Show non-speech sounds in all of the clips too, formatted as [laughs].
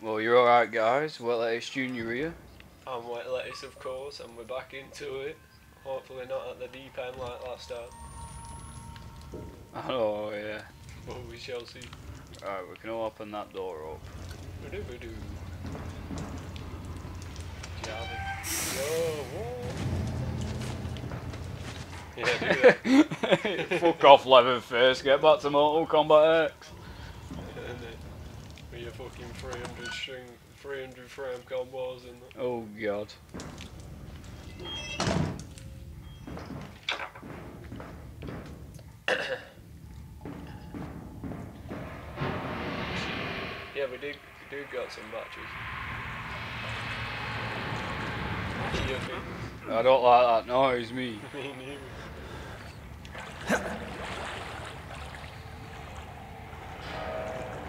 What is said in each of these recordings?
Well, you're alright, guys. Well, lettuce Junior here. I'm Wet Lettuce, of course, and we're back into it. Hopefully not at the deep end like last time. Oh, yeah. But we shall see. Alright, we can all open that door up. Ba-do-ba-do. Jolly. Whoa, whoa. [laughs] Yeah, do that. [laughs] Fuck off, Leatherface. Get back to Mortal Kombat X. and then with your fucking 300 string, 300 frame combos and that. Oh, God. Yeah, we did, we did got some batteries. I don't like that noise, me. [laughs] me neither.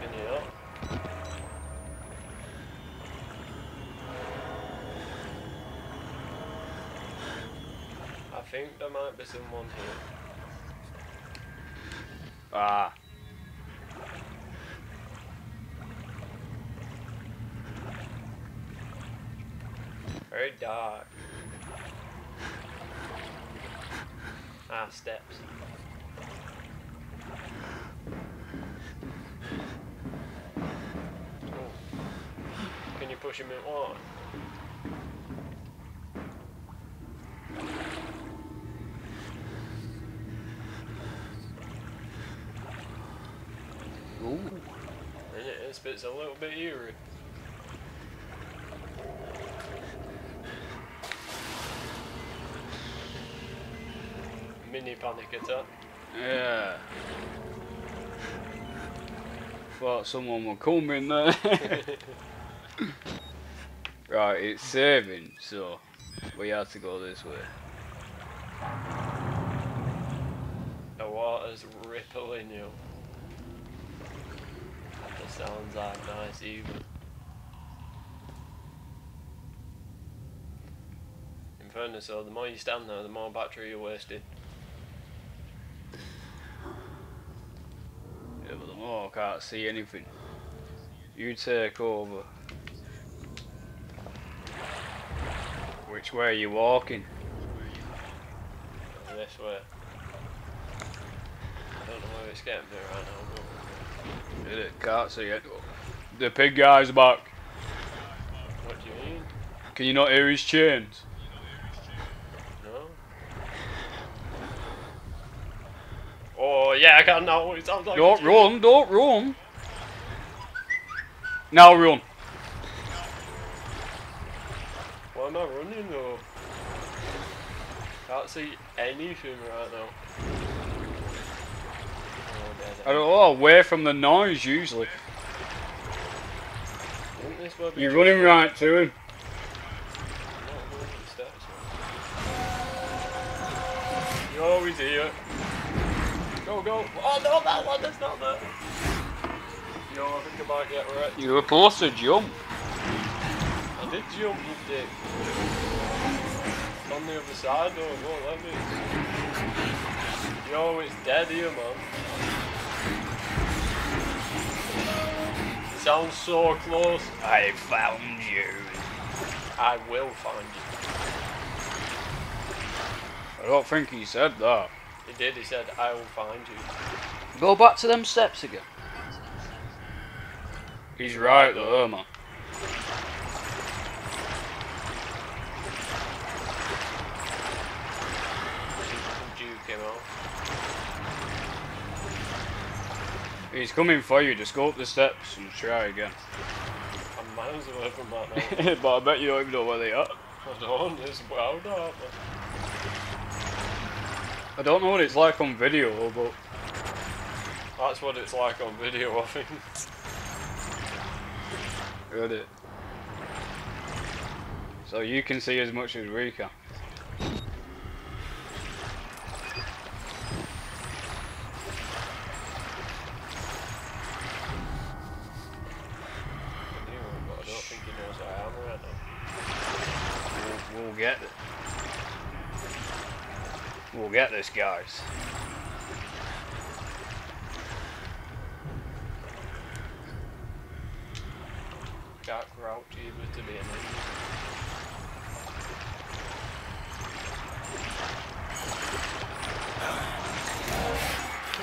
Can you not? I think there might be someone here. Ah. Very dark. Ah, steps. Oh. Can you push him in water? Ooh. It, this bit's a little bit eerie. Mini panic attack. Yeah. Thought someone would come in there. [laughs] right, it's saving, so we have to go this way. The water's rippling you. Sounds like nice even. In fairness though, the more you stand there, the more battery you're wasting. Yeah, but the more I can't see anything. You take over. Which way are you walking? This way. I don't know where it's getting right now, it? Can't see it. The pig guy's back. what do you mean? Can you not hear his chains? No? Oh yeah, I can now. It sounds like Don't run, don't run. Now run. Why am I running though? Can't see anything right now. Oh. I don't know, oh, away from the noise usually. Isn't this where we You're running right to him. Not going up the steps. You're always here. Go, go. Oh, no, that one, that's not there. Yo, I think I might get wrecked. You were supposed to jump. I did jump, you dick. On the other side, though, it won't let me. Yo, it's dead here, man. Sounds so close. I found you. I will find you. I don't think he said that. He did, he said, I will find you. Go back to them steps again. He's right there, man. Duke him out. He's coming for you. Just go up the steps and try again. I'm miles away from that now. [laughs] but I bet you don't even know where they are. I don't, it's wild out. I don't know what it's like on video, but That's what it's like on video, I think. Read it. So you can see as much as we can. I knew him, but I don't think he knows who I am right now. We'll, we'll get it. We'll get this, guys. can't crouch either to be.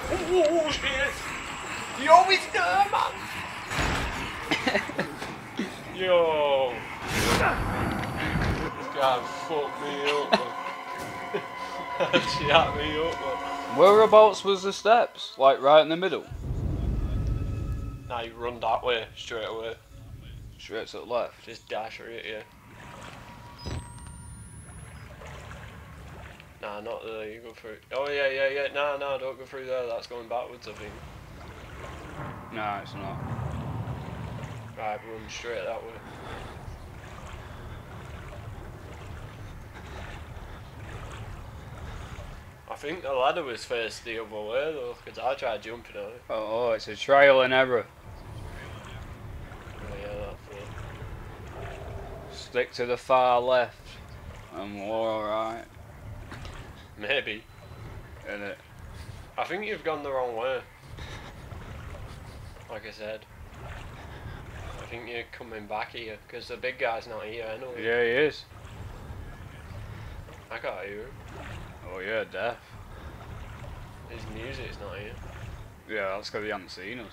Oh, oh, oh shit! You always do, man! Yo! This guy fucked me up, me up, man. Whereabouts was the steps? Like right in the middle? Now you run that way, straight away. Straight to the left. Just dash right here. Nah, not there, you go through. Oh yeah, yeah, yeah, nah, nah, don't go through there, that's going backwards, I think. No, it's not. Right, run straight that way. I think the ladder was first the other way though, because I tried jumping on it. Oh, oh, it's a trial and error. Oh yeah, that's it. Stick to the far left. And we're alright. Maybe. Innit? I think you've gone the wrong way. Like I said. I think you're coming back here, because the big guy's not here anyway. Yeah, he is. I can't hear him. Oh, yeah, deaf. His music's not here. Yeah, that's because he hasn't seen us.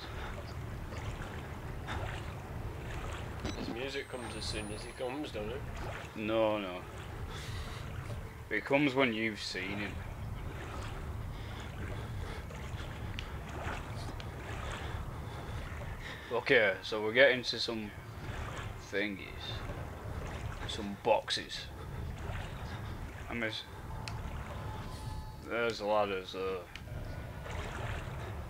His music comes as soon as he comes, doesn't it? No, no. It comes when you've seen him. Okay, so we're getting to some thingies. Some boxes. I miss. There's a lot of. Uh,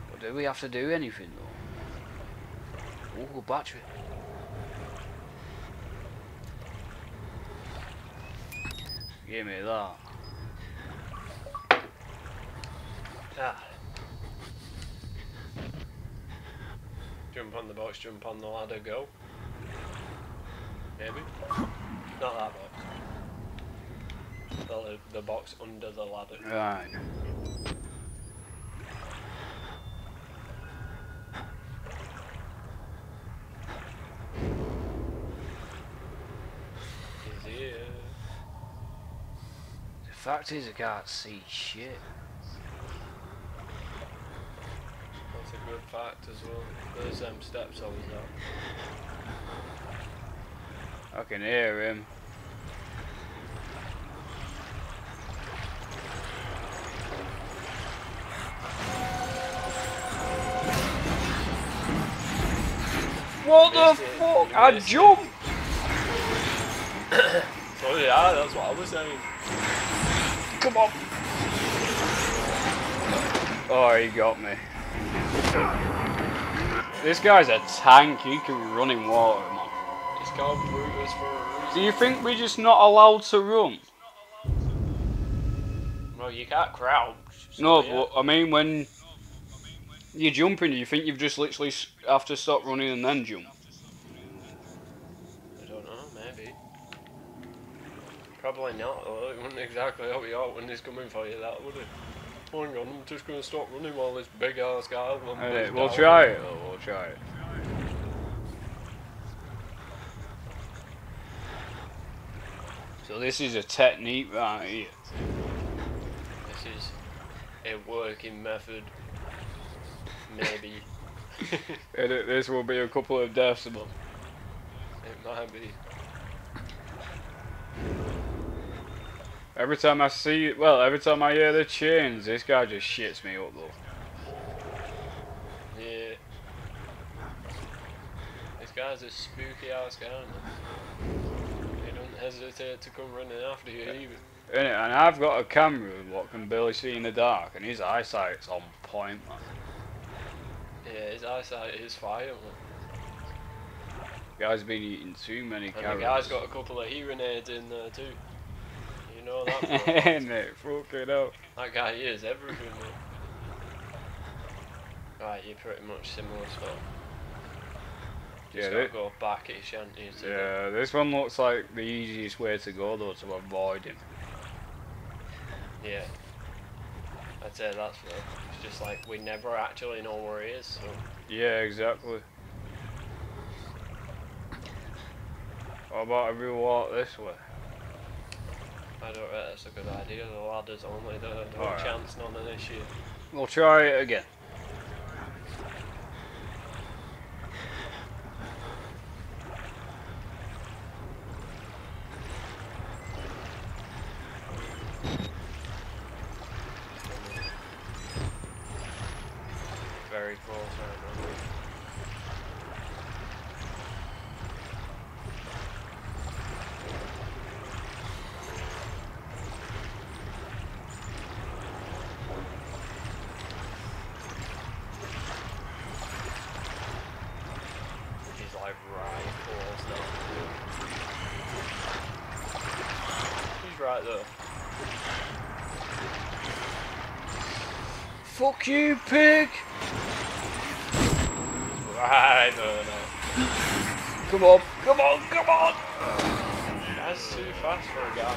but do we have to do anything though? Oh, battery. Give me that. Ah. Jump on the box, jump on the ladder, go. Maybe. Not that box. The, the box under the ladder. Right. He's here. The fact is, I can't see shit. That's a good fact as well. There's them steps always up. I can hear him. What the Missed it. fuck? I missed it. jumped! [coughs] Oh yeah, that's what I was saying. Come on! Oh, he got me. This guy's a tank, he can run in water, man. It's called Brutus for a Do you think we're just not allowed to run? Well, you can't crouch. No, but I mean when you're jumping, you think you've just literally have to stop running and then jump? I don't know, maybe. Probably not, though. It wouldn't exactly help you out when he's coming for you, that would it? Hang on, I'm just going to stop running while this big ass guy Alright, we'll down. try it though, we'll try it. So this is a technique right here. This is a working method. Maybe. [laughs] And it- This will be a couple of decibels. it might be. Every time I see, well, every time I hear the chains, this guy just shits me up though. Yeah. This guy's a spooky ass guy. He don't hesitate to come running after you either. Innit? And I've got a camera what can barely see in the dark, and his eyesight's on point, man. Yeah, his eyesight is fire, man. Guy's been eating too many And carrots. the guy's got a couple of hearing aids in there too. You know that? [laughs] for a fact. Innit? Fucking hell. that guy is everything. Right, you're pretty much similar stuff. Just Yeah, go you? to Yeah, this one looks like the easiest way to go though to avoid him. Yeah. I'd say that's the. It's just like we never actually know where he is, so Yeah, exactly. How about if we walk this way? I don't think that's a good idea. The ladders only, the, the Alright. chance, none of this shit. We'll try it again. Very close right now. He's like right close now. He's right there. Fuck you, pig! Right there now. Come on, come on, come on! That's too fast for a guy.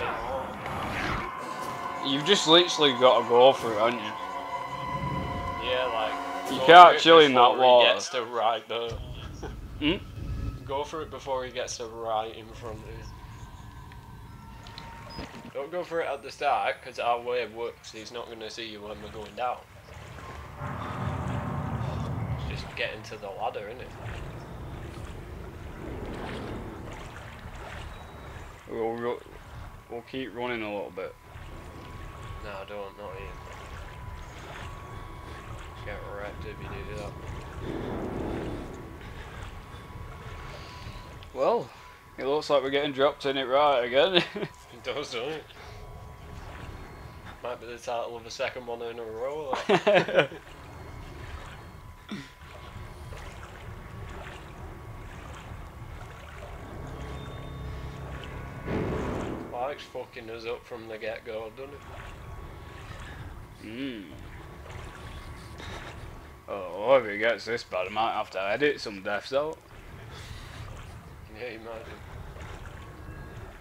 You've just literally got to go for it, haven't you? Yeah, like. You can't for it chill in that before water. He gets to right there. Hmm? Go for it before he gets to right in front of you. Don't go for it at the start, because our way works. He's not going to see you when we're going down. It's just getting to the ladder, isn't it? We'll, we'll keep running a little bit. No, I don't, not you. Get wrecked if you do that. Well, it looks like we're getting dropped in it right again. [laughs] It does, doesn't it? Might be the title of a second one in a row. [laughs] Fucking us up from the get go, doesn't it? mm. Oh, if it gets this bad, I might have to edit some deaths out. Yeah, imagine.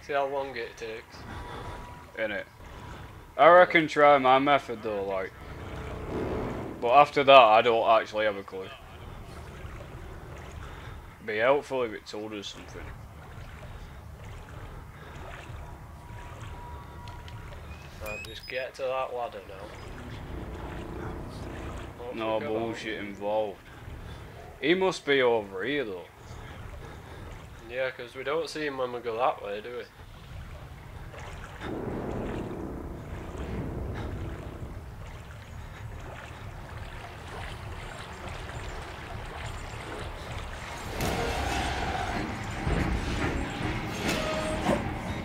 See how long it takes. In it. I reckon try my method though, like. But after that, I don't actually have a clue. Be helpful if it told us something. Right, just get to that ladder now. Hopefully No bullshit involved. He must be over here though. Yeah, because we don't see him when we go that way, do we?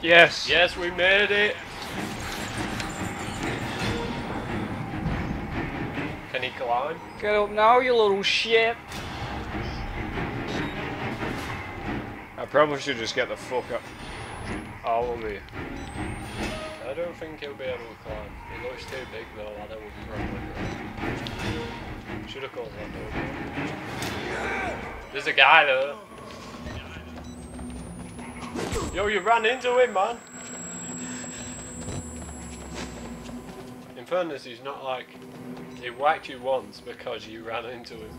Yes. Yes, we made it! Can? Get up now, you little shit. I probably should just get the fuck up out of here. I don't think he'll be able to climb. He looks too big though, I don't probably Should have closed that door. There's a guy there. Yo, you ran into him, man. In fairness, he's not like he whacked you once because you ran into him.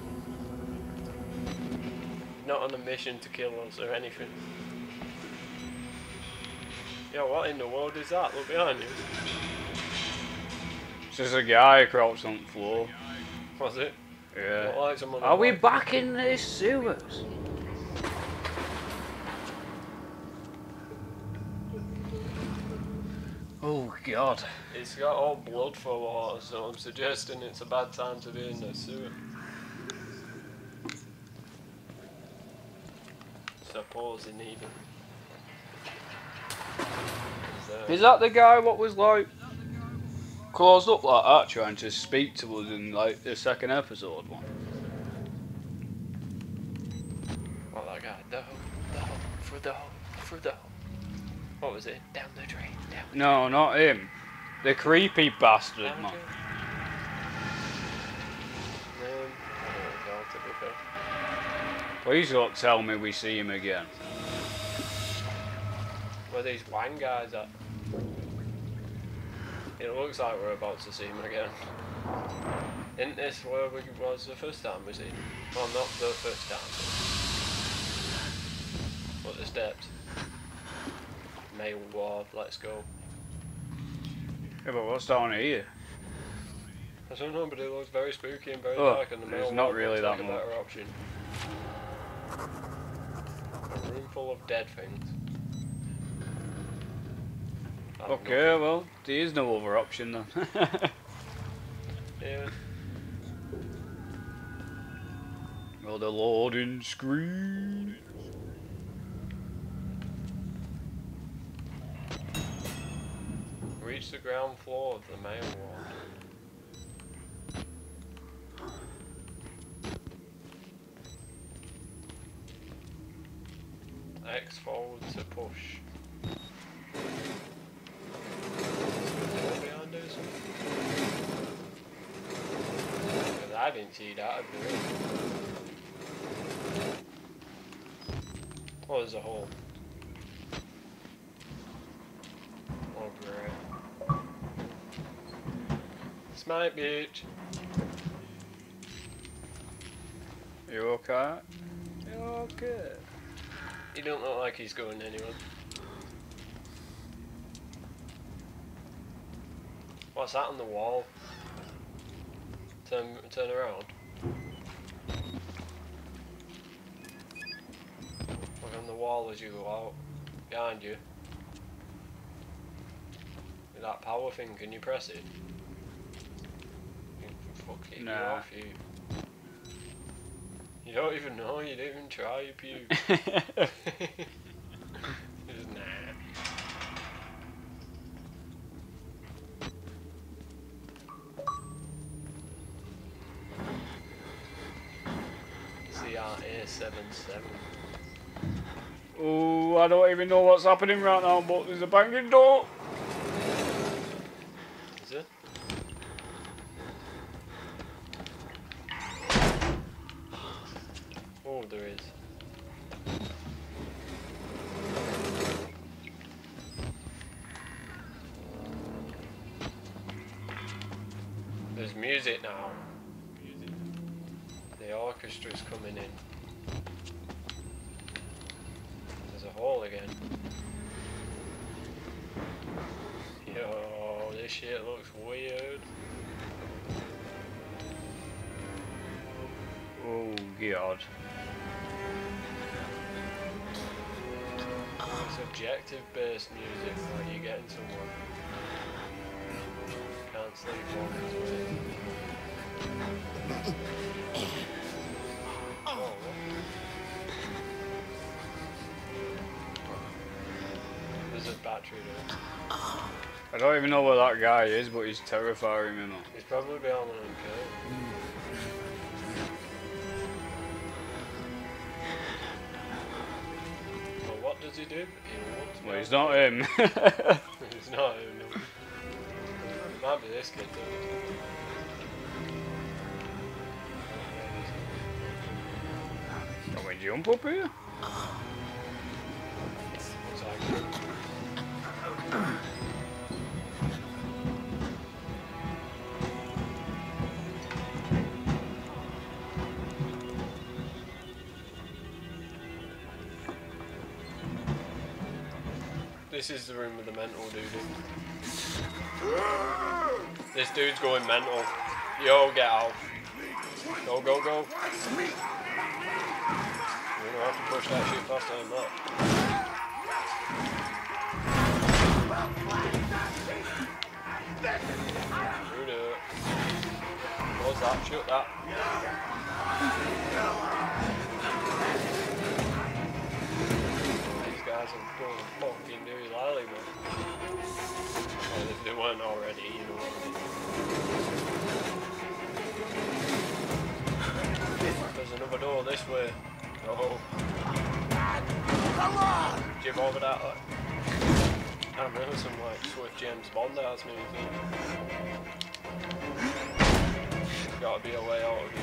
Not on a mission to kill us or anything. Yo, what in the world is that? Look behind you. It's just a guy crouched on the floor. Was it? Yeah. Are we back in the sewers? Oh god. It's got all blood for water, so I'm suggesting it's a bad time to be in the sewer. Supposing even. Is, uh, Is that the guy what was like closed up like that trying to speak to us in like the second episode one? What that guy? The hole, the hole, through the hole, through the hole. What was it? Down the drain, down the No, not him. The creepy bastard, down man. drain. I don't know, to be fair. Please don't tell me we see him again. Where these wine guys at? It looks like we're about to see him again. Isn't this where we was the first time we seen him? Well, not the first time, but the steps. Male ward, let's go. Yeah, but what's down here? I don't know, but it looks very spooky and very Oh, dark, and the male not really like that a better option. A room full of dead things. Have Okay, well, there is no other option then. nothing. Yeah. [laughs] well, the loading screen. Reach the ground floor of the male ward. X forward to push. I didn't see that. Oh, there's a hole. It's my bitch. You okay? You okay? He don't look like he's going anywhere. What's that on the wall? Turn, turn around. Look on the wall as you go out. Behind you. With that power thing, can you press it? You Nah. off you. You don't even know, you didn't even try, you puke. [laughs] Just nah. CRA 77. oh, I don't even know what's happening right now, but there's a banging door. God. It's objective based music, like you're getting someone. Can't sleep walking away. Oh. There's a battery there. I don't even know where that guy is, but he's terrifying me, man. He's probably behind one of them what does he do? He walks Well, he's not um, [laughs] him. It's not him. no. It might be this kid though. Can we jump up here? This is the room with the mental dude. This dude's going mental. Yo, get out. Go, go, go. You're gonna have to push that shit faster than that. Shoot it. Close that, shoot that. Weren't already, you know I. There's another door this way. Oh. Jib over that. Like. Damn, there was some like Swift James Bond ass music. Gotta be a way out of here.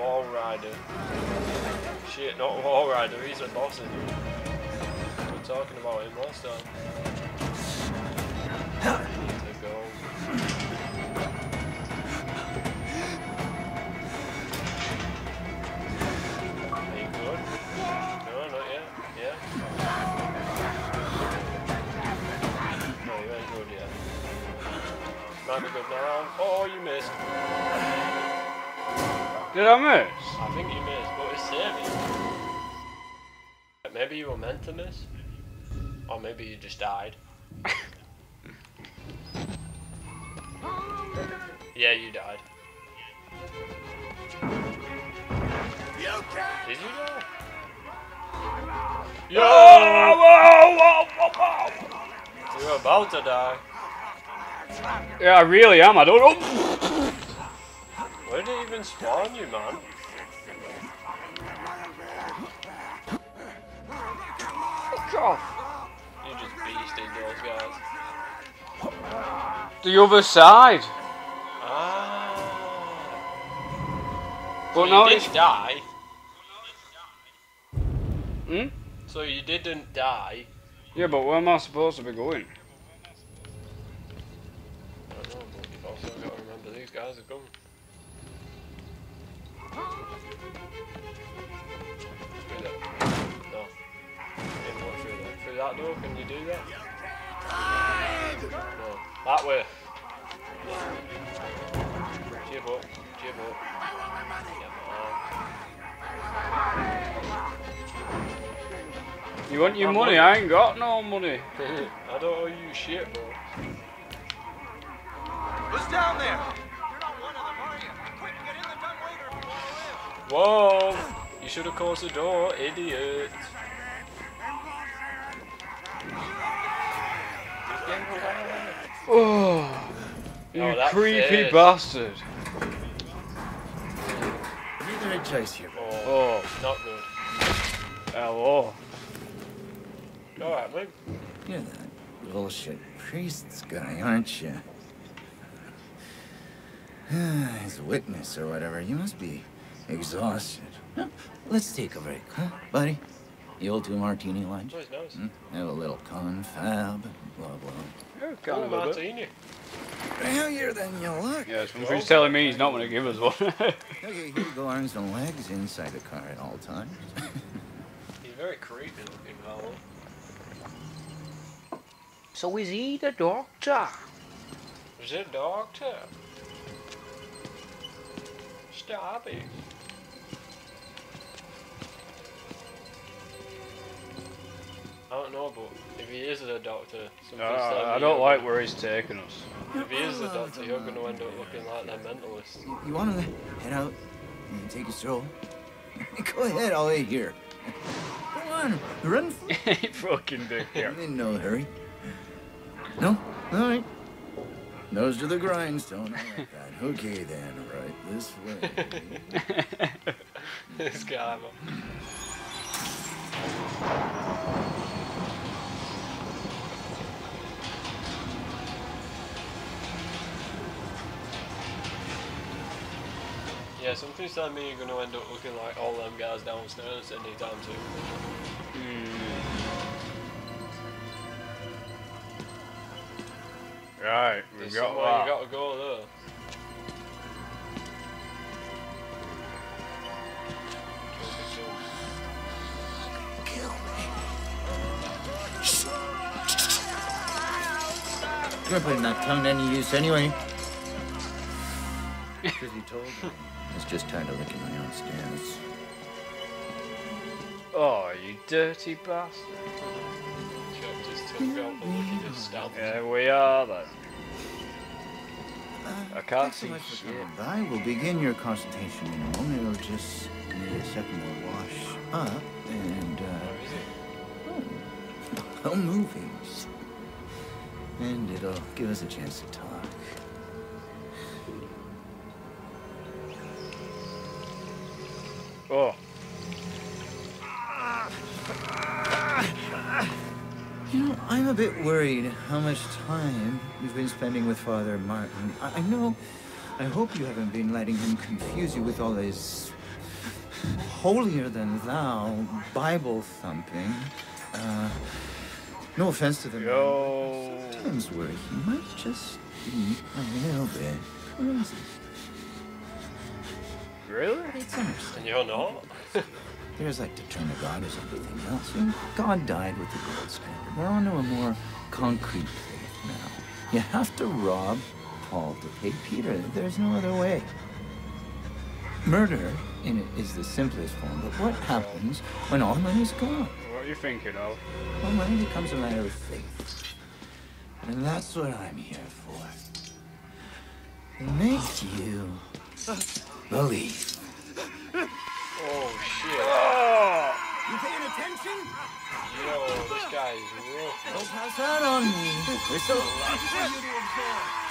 Wall Rider. Shit, not Walrider, he's a boss in here talking about him last time. Not good now. Oh, you missed. Did I miss? I think you missed, but it's saving. Maybe you were meant to miss? Or maybe you just died. yeah, you died. Did you die? Yo! You're about to die. Yeah, I really am. I don't know. Where did it even spawn you, man? Fuck off. Guys. The other side. Ah. But you now did die. Hmm? So you didn't die. Yeah, but where am I supposed to be going? I don't know, but you've also got to remember these guys are coming. Through. No. Didn't walk through that. Through that door, can you do that? No. That way. Jib up. Jib up. You want your money? money. I ain't got no money. [laughs] I don't owe you shit, bro. Who's down there? You're not one of them, are you? Quick, get in the dumbwaiter before I live. Whoa! You should have closed the door, idiot. Oh, you Oh, creepy face. bastard. Neither a choice here. Oh, Oh, not good. hello. Alright, mate. You're that bullshit priest's guy, aren't you? [sighs] As a witness or whatever, you must be exhausted. Huh? Let's take a break, huh, buddy? The old two martini lunch? Nice, nice. Hmm? Have a little confab, blah blah. You're Oh, kind of a bit. martini. Heavier than you look. Yeah, he's telling me he's not going to give us one. Okay, here you go, arms and legs inside the car at all times. [laughs] He's very creepy looking, Val. so is he the doctor? Is it doctor? Stop it. I don't know, but if he is the doctor, something's Uh, I don't like where he's taking us. If he is the doctor, you're going to end up looking like that mentalist. You, you want to head out and take a stroll? [laughs] go ahead, I'll wait here. Come on, run [laughs] for Fucking dick. Yeah. I'm in no hurry. No? All right. Nose to the grindstone. Like that. [laughs] Okay then, right this way. this guy, Yeah, something's telling me you're going to end up looking like all them guys downstairs anytime soon. Hmm. Right, we've There's got somewhere that. you got to go there. Kill me. You're putting that tongue to any use anyway. [laughs] Because he told me. It's just tired of licking my own stairs. Oh, you dirty bastard. Checked his tongue out and look at his stamp. Here we are then. I can't see much shit. coming by. We'll begin your consultation in a moment. It'll just need a second to wash up and, Where uh, [laughs] oh, movies. And it'll give us a chance to talk. Oh, You know, I'm a bit worried how much time you've been spending with Father Martin. I, I know. I hope you haven't been letting him confuse you with all his holier than thou Bible thumping. Uh, no offense to the man, yo. but times where he might just be a little bit crazy. Really? It's understandable. And you're not? There's like to turn to God as everything else. And God died with the gold standard. We're on to a more concrete faith now. You have to rob Paul to pay Peter. There's no other way. Murder in it is the simplest form, but what happens when all money's gone? What are you thinking of? Well, money becomes a matter of faith. And that's what I'm here for. To make you believe. Oh shit. Oh! You paying attention? Yo, this guy is rough. Don't pass out on me. There's a lot for you to absorb.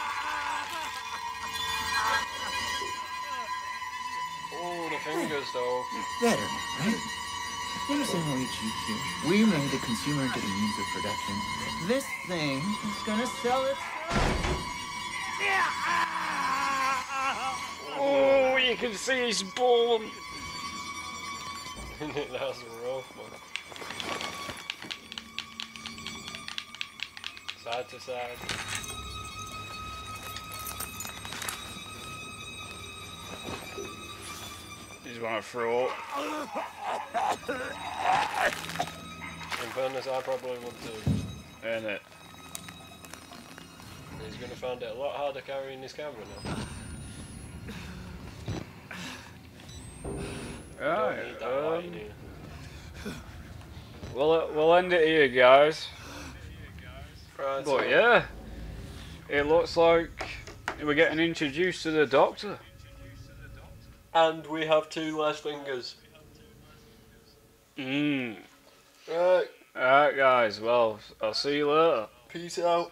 Oh, the fingers though. Better, right? Things in HEQ. We cheat here. We made the consumer into the means of production. This thing is gonna sell itself. Oh, you can see his bone. [laughs] That's a rough, one. Side to side. He's gonna throw up. In fairness, I probably would too. Ain't it? He's gonna find it a lot harder carrying his camera now. Don't Right. need that light in Um, we'll, we'll end it here, guys. Right, But so- yeah, it looks like we're getting introduced to the Doctor. And we have two less fingers. Mmm. Right, Alright, guys. Well, I'll see you later. peace out.